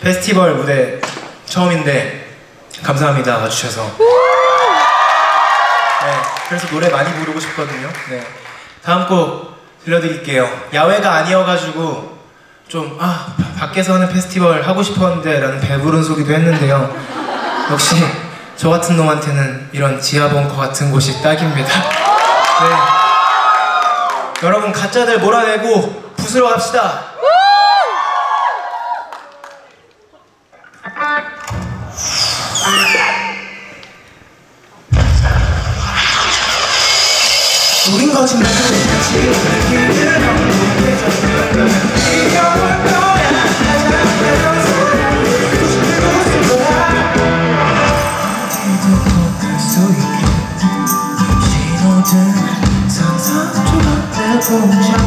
페스티벌 무대 처음인데 감사합니다 와주셔서. 네 그래서 노래 많이 부르고 싶거든요. 네 다음 곡 들려드릴게요. 야외가 아니어가지고 좀 아 밖에서 하는 페스티벌 하고 싶었는데 라는 배부른 소리도 했는데요. 역시 저 같은 놈한테는 이런 지하 벙커 같은 곳이 딱입니다. 네 여러분 가짜들 몰아내고 부수러 갑시다 우린 거짓말을 반복해서 이겨볼 거야 가장 사랑을 부수고 거야 상상 조각내 보자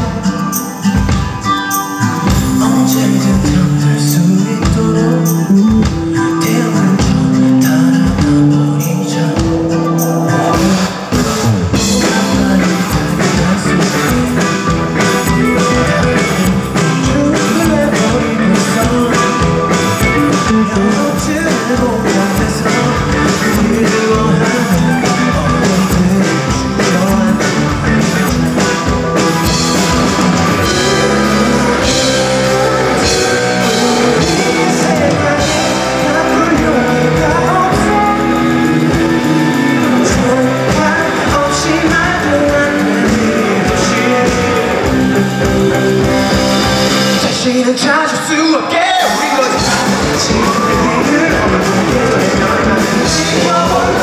다시는 찾을 수 없게. 우린 거짓말 지금 내 길을 어떻게 지워볼까